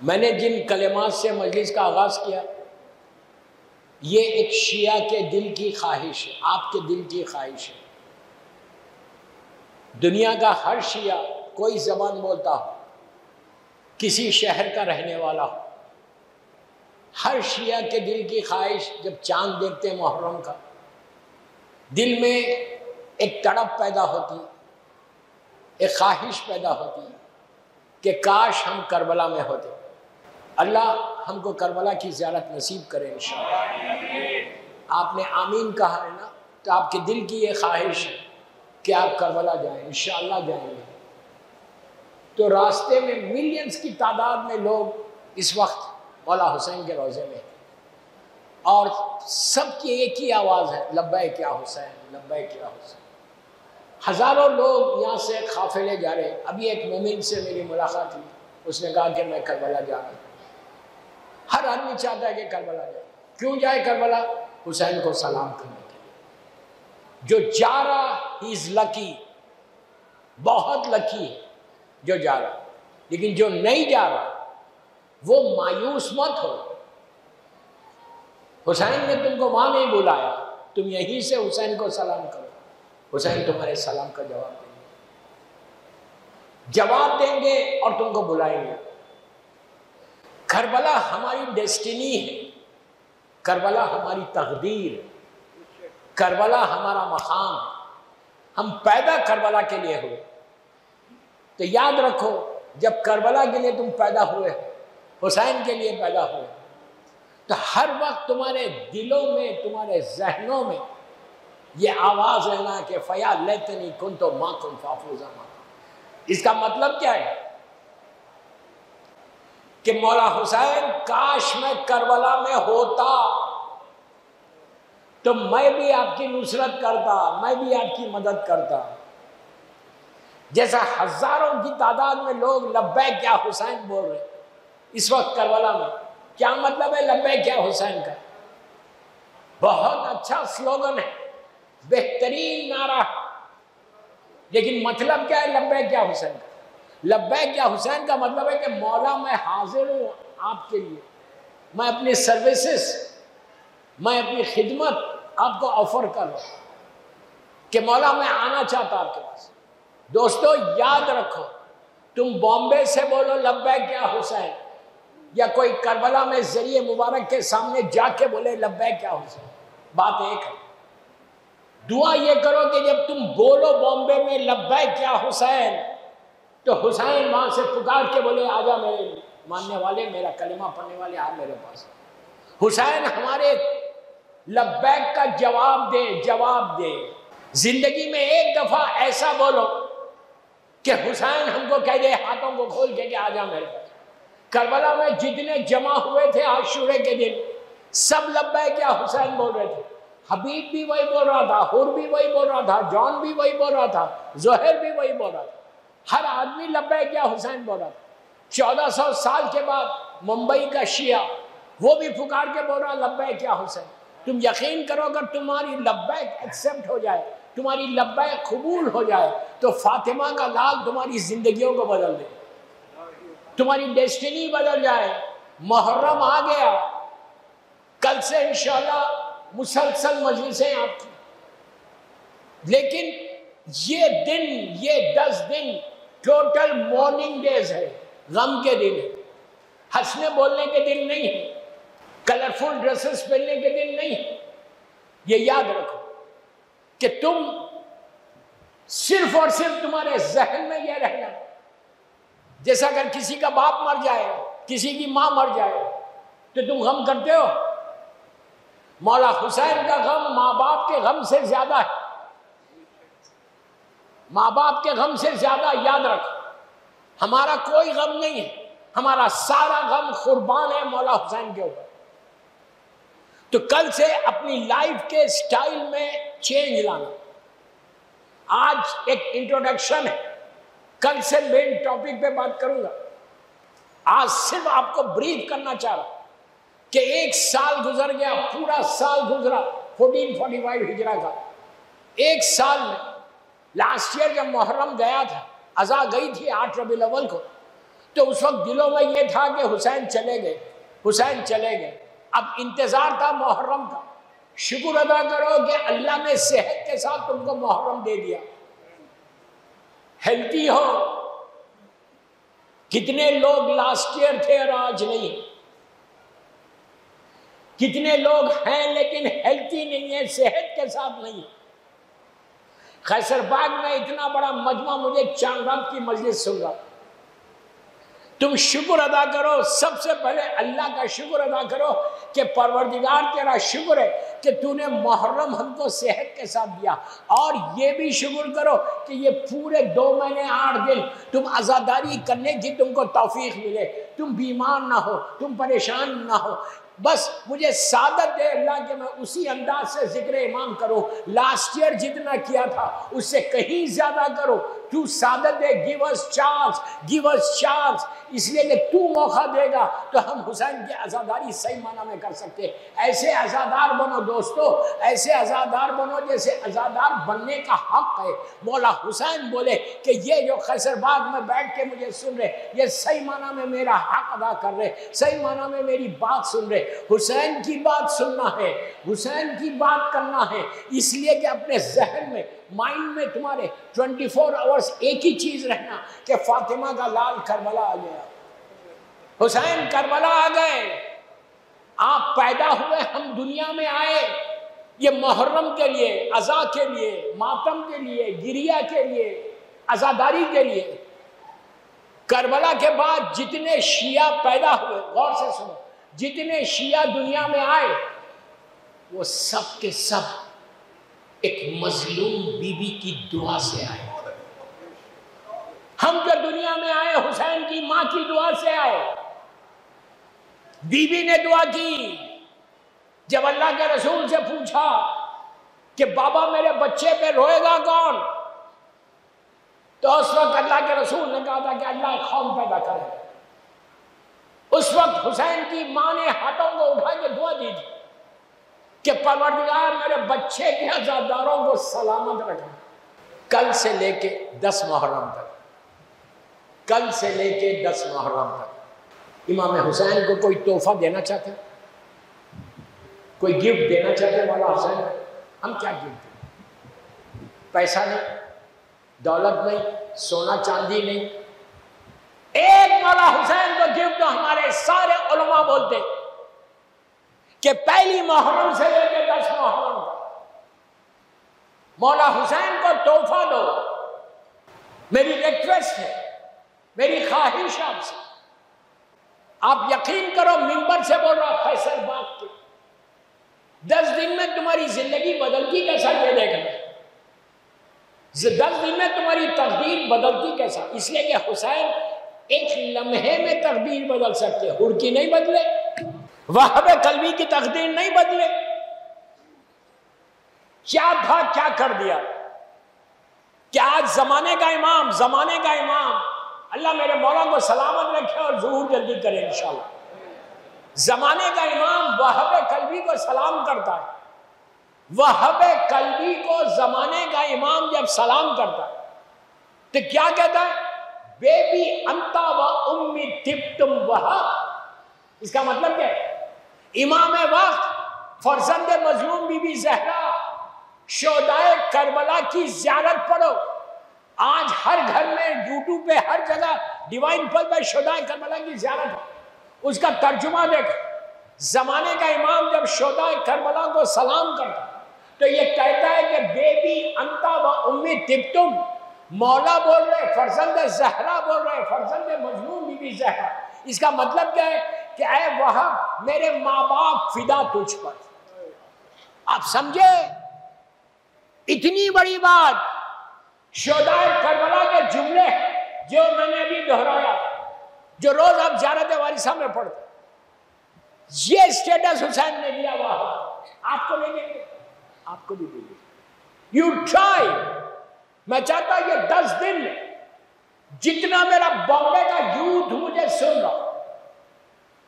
मैंने जिन कलेमात से मजलिस का आगाज़ किया, ये एक शिया के दिल की ख्वाहिश है, आपके दिल की ख्वाहिश है। दुनिया का हर शिया कोई जबान बोलता हो, किसी शहर का रहने वाला हो, हर शिया के दिल की ख्वाहिश जब चाँद देखते हैं मुहर्रम का, दिल में एक तड़प पैदा होती, एक ख्वाहिश पैदा होती कि काश हम करबला में होते। अल्लाह हमको करबला की ज्यारत नसीब करे इन आपने आमीन कहा है ना तो आपके दिल की ये ख्वाहिश है कि आप करबला जाएँ इन जाएँगे। तो रास्ते में मिलियंस की तादाद में लोग इस वक्त मौला हुसैन के रोज़े में और सबकी एक ही आवाज़ है लब्बे क्या हुसैन लब्बे क्या हुसैन। हज़ारों लोग यहाँ से काफिले जा रहे अभी एक मोमिन से मेरी मुलाकात हुई। उसने कहा कि मैं करबला जा रहा हर आदमी चाहता है कि करबला जाए। क्यों जाए करबला? हुसैन को सलाम करने के लिए। जो जा रहा ही इज़ लकी बहुत लकी है, जो जा रहा। लेकिन जो नहीं जा रहा, वो मायूस मत हो। हुसैन ने तुमको वहाँ नहीं बुलाया। तुम यहीं से हुसैन को सलाम करो। हुसैन तुम्हारे सलाम का जवाब देंगे। जवाब देंगे और तुमको बुलाएँगे। करबला हमारी डेस्टिनी है। करबला हमारी तकदीर करबला हमारा मकाम हम पैदा करबला के लिए हुए। तो याद रखो, जब करबला के लिए तुम पैदा हुए हुसैन के लिए पैदा हुए तो हर वक्त तुम्हारे दिलों में, तुम्हारे जहनों में ये आवाज़ रहना कि फया लेतनी कुन तो माँ कुन फाफूजा माँ इसका मतलब क्या है? कि मौला हुसैन, काश में करबला में होता तो मैं भी आपकी नुसरत करता, मैं भी आपकी मदद करता। जैसा हज़ारों की तादाद में लोग लब्बे क्या हुसैन बोल रहे इस वक्त करबला में। क्या मतलब है लब्बे क्या हुसैन का? बहुत अच्छा स्लोगन है, बेहतरीन नारा। लेकिन मतलब क्या है लब्बे क्या हुसैन का? लब्बैक या हुसैन का मतलब है कि मौला, मैं हाजिर हूँ आपके लिए। मैं अपनी सर्विसेज़ मैं अपनी खिदमत आपको ऑफ़र कर रहा हूँ कि मौला, मैं आना चाहता आपके पास। दोस्तों, याद रखो, तुम बॉम्बे से बोलो लब्बैक क्या हुसैन, या कोई करबला में ज़रिए मुबारक के सामने जाके बोले लब्बैक क्या हुसैन। बात एक है। दुआ ये करो कि जब तुम बोलो बॉम्बे में लब्बैक क्या हुसैन तो हुसैन वहाँ से पुकार के बोले, आजा मेरे मानने वाले, मेरा कलिमा पढ़ने वाले, आ मेरे पास। हुसैन हमारे लब्बैक का जवाब दे जवाब दे। ज़िंदगी में एक दफ़ा ऐसा बोलो कि हुसैन हमको कह दे, हाथों को खोल के आ जा मेरे पास। करबला में जितने जमा हुए थे आशुरे के दिन, सब लब्बैक या हुसैन बोल रहे थे। हबीब भी वही बोल रहा था, हुर भी वही बोल रहा था, जॉन भी वही बोल रहा था, जोहर भी वही बोल रहा था। हर आदमी लब्बे क्या हुसैन बोला चौदह सौ साल के बाद मुंबई का शिया, वो भी पुकार के बोल रहा लब्बे क्या हुसैन? तुम यकीन करो, अगर तुम्हारी लब्बैक एक्सेप्ट हो जाए, तुम्हारी लब्बैक कबूल हो जाए तो फातिमा का लाल तुम्हारी जिंदगियों को बदल दे। तुम्हारी डेस्टिनी बदल जाए। मुहर्रम आ गया। कल से इंशाल्लाह मुसलसल मजलिसें आपकी। लेकिन ये दिन, ये दस दिन टोटल मॉर्निंग डेज़ है, गम के दिन है। हंसने बोलने के दिन नहीं है कलरफुल ड्रेसेस पहनने के दिन नहीं है। ये याद रखो कि तुम सिर्फ़ और सिर्फ़ तुम्हारे जहन में यह रहना जैसा अगर किसी का बाप मर जाए, किसी की माँ मर जाए तो तुम गम करते हो? मौला हुसैन का गम माँ बाप के गम से ज़्यादा है। माँ बाप के गम से ज़्यादा याद रखो। हमारा कोई गम नहीं है। हमारा सारा गम कुर्बान है मौला हुसैन के ऊपर। तो कल से अपनी लाइफ के स्टाइल में चेंज लाना। आज एक इंट्रोडक्शन है। कल से मेन टॉपिक पे बात करूँगा। आज सिर्फ़ आपको ब्रीफ करना चाह रहा कि एक साल गुजर गया, पूरा साल गुजरा 1445 हिजरा का। एक साल में लास्ट ईयर जब मुहर्रम गया था, अजा गई थी आठ रबी अव्वल को तो उस वक्त दिलों में यह था कि हुसैन चले गए, हुसैन चले गए। अब इंतज़ार था मुहर्रम का। शुक्र अदा करो कि अल्लाह ने सेहत के साथ तुमको मुहर्रम दे दिया। हेल्थी हो। कितने लोग लास्ट ईयर थे और आज नहीं? कितने लोग हैं लेकिन हेल्थी नहीं है, सेहत के साथ नहीं खैसरबाग में इतना बड़ा मजमा मुझे चाँद की मस्जिद सुन रहा। तुम शुक्र अदा करो, सबसे पहले अल्लाह का शुक्र अदा करो कि परवरदिगार तेरा शुक्र है कि तूने मुहर्रम हमको सेहत के साथ दिया। और ये भी शुक्र करो कि ये पूरे दो महीने, आठ दिन तुम आज़ादारी करने की तुमको तौफीक मिले। तुम बीमार ना हो, तुम परेशान ना हो बस मुझे सादत दे अल्लाह के मैं उसी अंदाज से ज़िक्र इमाम करूँ। लास्ट ईयर जितना किया था, उससे कहीं ज़्यादा करो। तू सादत दे give us chance give us chance इसलिए कि तू मौका देगा तो हम हुसैन की आज़ादारी सही माना में कर सकते। ऐसे आज़ादार बनो दोस्तों, ऐसे आज़ादार बनो जैसे आज़ादार बनने का हक है। मौला हुसैन बोले कि ये जो खैसरबाग में बैठ के मुझे सुन रहे, ये सही माना में मेरा हक अदा कर रहे, सही माना में मेरी बात सुन रहे। हुसैन की बात सुनना है, हुसैन की बात करना है। इसलिए कि अपने जहन में, माइंड में तुम्हारे 24 फोर आवर्स एक ही चीज़ रहना कि फातिमा का लाल करबला आ गया। हुसैन करबला आ गए। आप पैदा हुए, हम दुनिया में आए। ये मुहर्रम के लिए, अजा के लिए, मातम के लिए, गिरिया के लिए आज़ादारी के लिए। करबला के बाद जितने शिया पैदा हुए, गौर से सुनो। जितने शिया दुनिया में आए, वो सब के सब एक मजलूम बीबी की दुआ से आए। हम जो दुनिया में आए, हुसैन की माँ की दुआ से आए। बीबी ने दुआ की, जब अल्लाह के रसूल से पूछा कि, बाबा, मेरे बच्चे पे रोएगा कौन? तो उस वक्त अल्लाह के रसूल ने कहा था कि अल्लाह कौम पैदा करे। उस वक्त हुसैन की माँ ने हाथों को उठा के दुआ दी थी कि परवरदिगार मेरे बच्चे के आजादारों को सलामत रखना कल से लेके दस मुहर्रम तक, कल से लेके दस मुहर्रम तक, इमाम हुसैन को कोई तोहफा देना चाहते? कोई गिफ्ट देना चाहते वाला हुसैन? हम क्या गिफ्ट दें? पैसा नहीं, दौलत नहीं, सोना चांदी नहीं एक मौला हुसैन को गिफ्ट हमारे सारे उलमा बोलते कि पहली मोहर्रम से लेकर दस मोहर्रम मौला हुसैन को तोहफा दो। मेरी रिक्वेस्ट है, मेरी ख्वाहिश आपसे। आप यकीन करो, मिंबर से बोल रहा फैसल बाग के। दस दिन में तुम्हारी ज़िंदगी बदलती कैसा ये देखना दस दिन में तुम्हारी तकदीर बदलती कैसा? इसलिए कि हुसैन एक लम्हे में तकदीर बदल सकते हुरकी नहीं बदले। वहाब कलवी की तकदीर नहीं बदले। क्या था, क्या कर दिया? क्या आज जमाने का इमाम, जमाने का इमाम। अल्लाह मेरे मौला को सलामत रखे और ज़रूर जल्दी करे, इंशाल्लाह। जमाने का इमाम वहब कलवी को सलाम करता है। वहब कलवी को जमाने का इमाम जब सलाम करता है तो क्या कहता है? बेबी अंता व उम्मी तुम वह। इसका मतलब क्या इमाम वक्त फरजंद मजलूम बीबी जहरा, शोदाए करबला की जियारत पढ़ो। आज हर घर में यूट्यूब पे हर जगह डिवाइन पल पे शोदाए करबला की जियारत उसका तर्जुमा देख, जमाने का इमाम जब शोदाए करबला को सलाम करता तो ये कहता है कि बेबी अंता व उम्मी तिप्तुम मौला बोल रहे, फरजंद जहरा बोल रहे, फरजंद मजनून बीबी जहरा। इसका मतलब क्या है कि अय वह मेरे माँ बाप फिदा तुझ पर आप समझे? इतनी बड़ी बात। शोदाय करबला के जुमले जो मैंने अभी दोहराया, जो रोज आप जारत वारिसा में पढ़ते ये स्टेटस हुसैन ने दिया हुआ आपको नहीं देंगे? आपको भी देंगे। यू ट्राई मैं चाहता हूँ ये दस दिन में जितना मेरा बॉम्बे का यूथ मुझे सुन रहा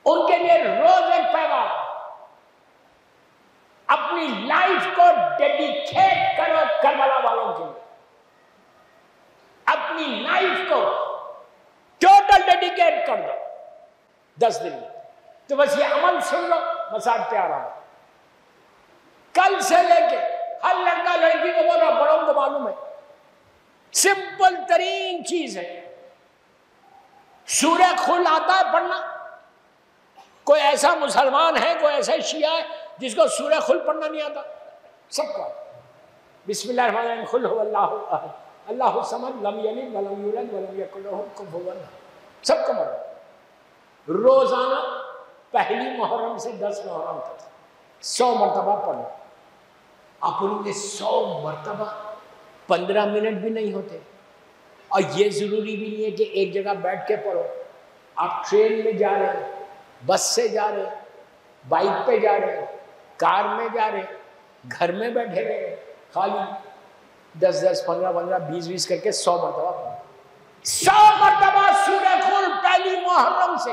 उनके लिए रोज एक पैगाम अपनी लाइफ को डेडिकेट करो करबला वालों के लिए। अपनी लाइफ को टोटल डेडिकेट कर दो दस दिन में। तो बस ये अमल सुन लो बस आज प्यार आओ कल से लेके हर लड़का लड़की को बोल रहा बड़ों को मालूम है। सिंपल तरीन चीज़ है। सूर्य खुल आता है पढ़ना। कोई ऐसा मुसलमान है, कोई ऐसा शिया है, जिसको सूर्य खुल पढ़ना नहीं आता। सबका। बिस्मिल्लाह खुल हो सबको पढ़ो रोज़ाना पहली मुहर्रम से दस मुहर्रम तक सौ मरतबा पढ़ो। आप सौ मरतबा पंद्रह मिनट भी नहीं होते। और ये ज़रूरी भी नहीं है कि एक जगह बैठ के पढ़ो। आप ट्रेन में जा रहे हैं बस से जा रहे बाइक पे जा रहे कार में जा रहे घर में बैठे हुए खाली दस दस, पंद्रह पंद्रह, बीस बीस करके सौ मरतबा सौ मरतबा सूर्य खुल पहली मुहर्रम से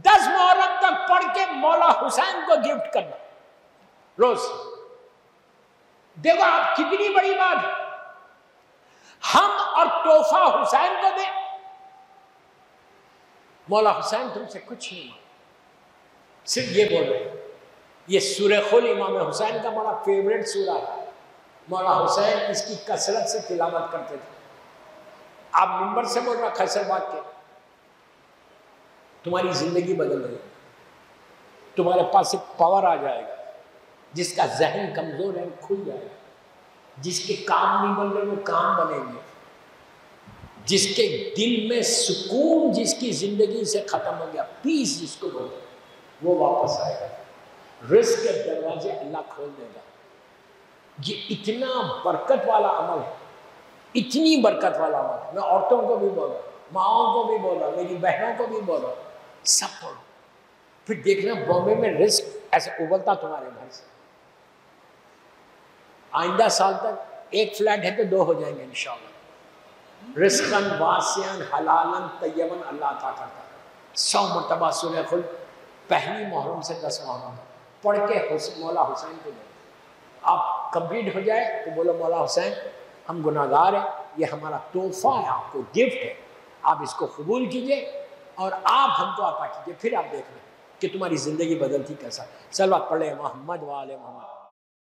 दस मुहर्रम तक पढ़ के मौला हुसैन को गिफ्ट करना। रोज। देखो आप कितनी बड़ी बात है। हम और तोहफा हुसैन को दे। मौला हुसैन तुमसे कुछ नहीं मांग सिर्फ़ ये बोल रहे ये सूर्य खुल इमाम हुसैन का बड़ा फेवरेट सूरा है। मौला हुसैन इसकी कसरत से तिलावत करते थे। आप मिंबर से बोल रहा खसर बात के। तुम्हारी ज़िंदगी बदल रही तुम्हारे पास एक पावर आ जाएगा, जिसका जहन कमज़ोर है खुल जाएगा। जिसके काम नहीं बन रहे, वो काम बनेंगे। जिसके दिल में सुकून जिसकी ज़िंदगी से खत्म हो गया पीस जिसको बोलते वो वापस आएगा। रिस्क के दरवाजे अल्लाह खोल देगा। ये इतना बरकत वाला अमल है, इतनी बरकत वाला अमल है। मैं औरतों को भी बोल रहा माओ को भी बोल रहा मेरी बहनों को भी बोल रहा सब पढ़ो फिर देखना, बॉम्बे में रिस्क ऐसे उबलता तुम्हारे घर से। आइंदा साल तक एक फ्लैट है तो दो हो जाएँगे, इंशाल्लाह। रिस्कन वासियन हलालन तय्यबन अल्लाह अता करता है। सौ मरतबा सूर्य खुल पहली मुहर्रम से दस मुहर्रम पढ़ के हुस, मौला हुसैन को दे आप कंप्लीट हो जाए तो बोलो मौला हुसैन हम गुनागार हैं ये हमारा तोहफा है आपको गिफ्ट है। आप इसको कबूल कीजिए और आप हमको आता कीजिए फिर आप देख लें कि तुम्हारी ज़िंदगी बदलती कैसा। चलो पढ़े मोहम्मद वाले मोहम्मद।